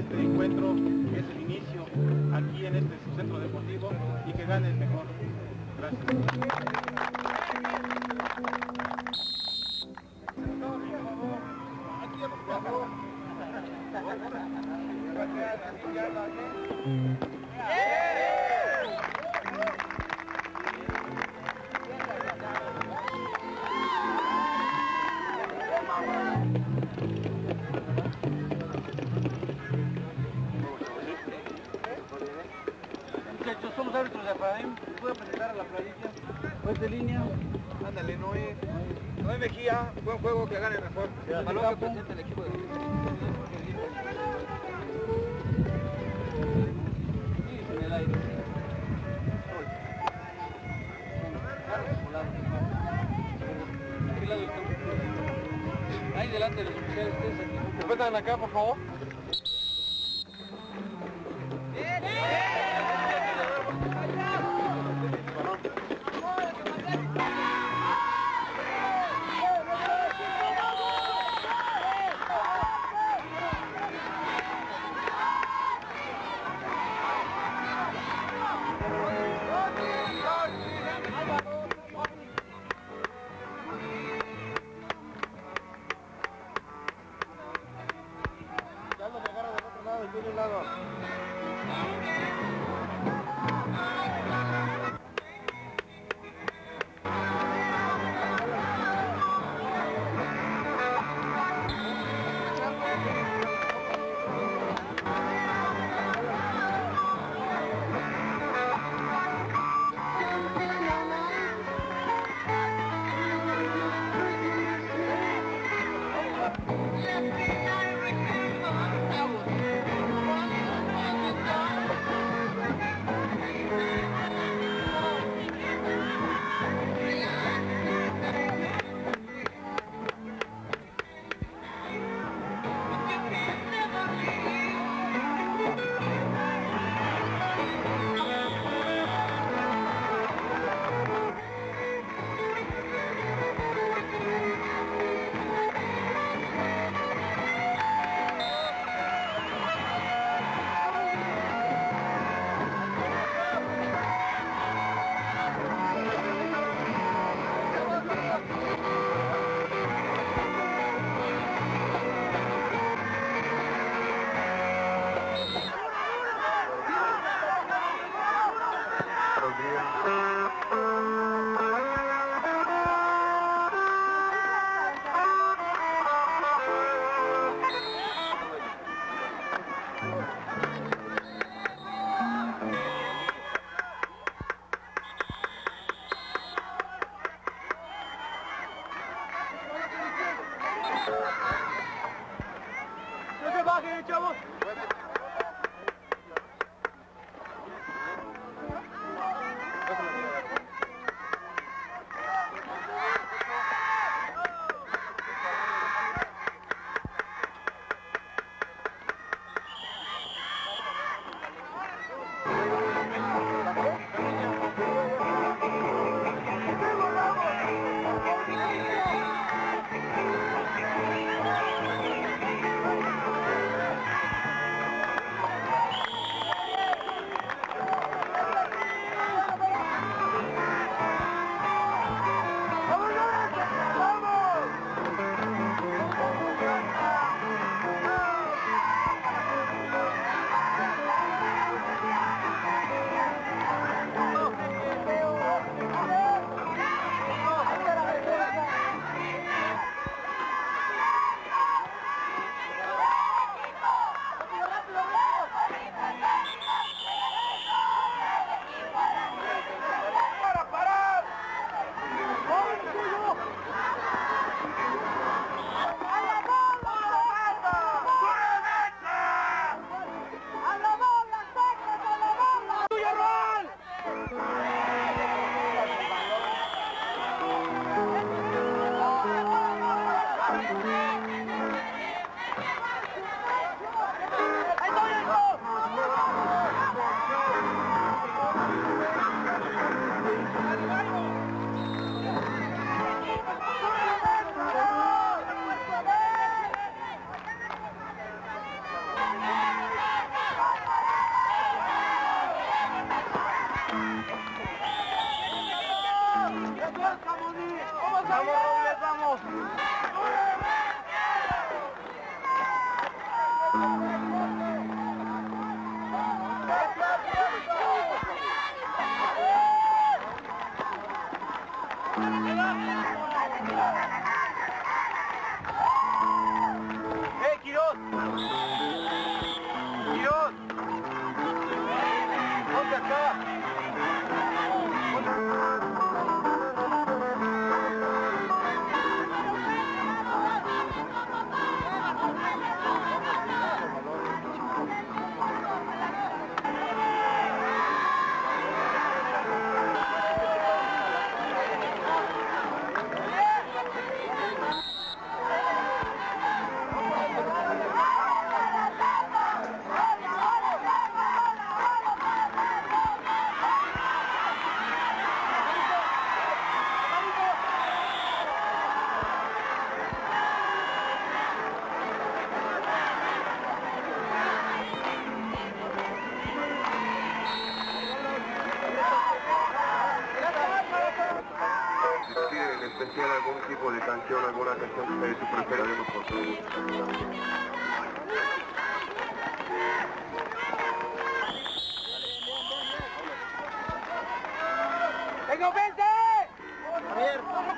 este encuentro, es el inicio aquí en este centro deportivo y que gane el mejor. Gracias. Juez de línea. Ándale, Noé. Noé Mejía, buen juego, que gane mejor. Balón que presenta el equipo de... Sí, en el aire. Aquí lado está. Ahí delante de los oficiales, ustedes aquí. Respetan acá, por favor. Yeah. Javier.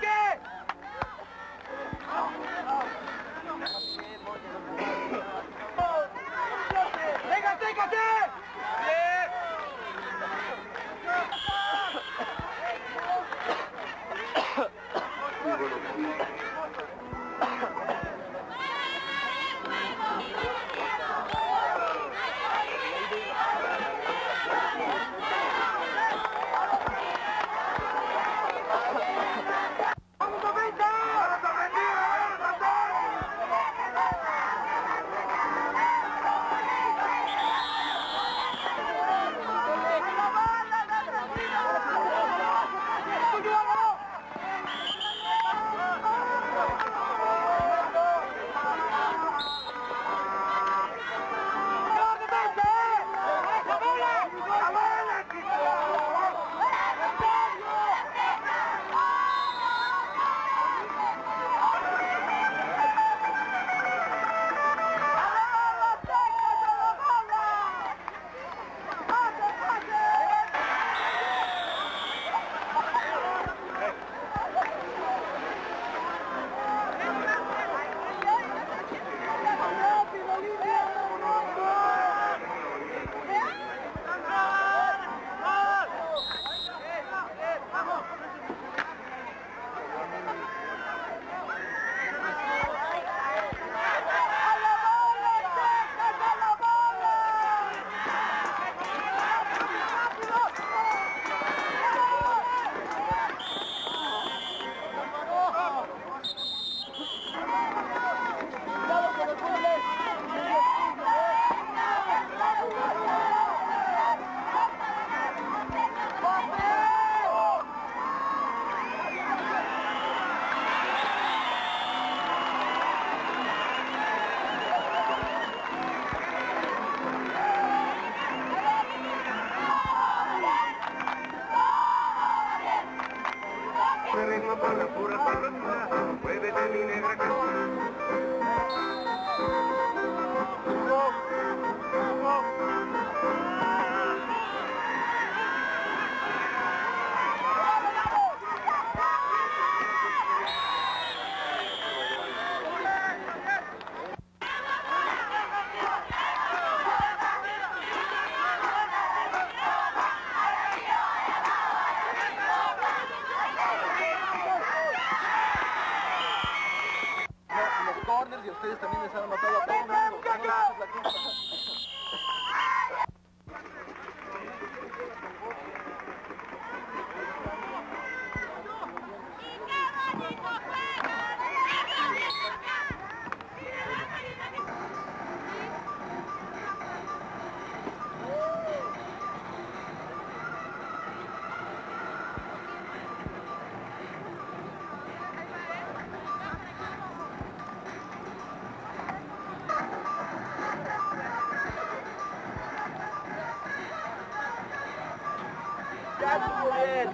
Eso, muy bien.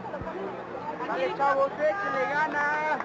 Dale, chavos, échenle ganas.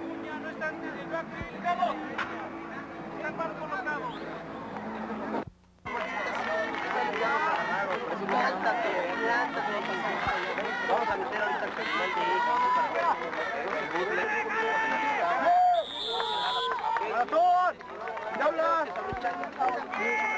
Cuña, no están colocados. Yeah.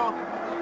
Marco.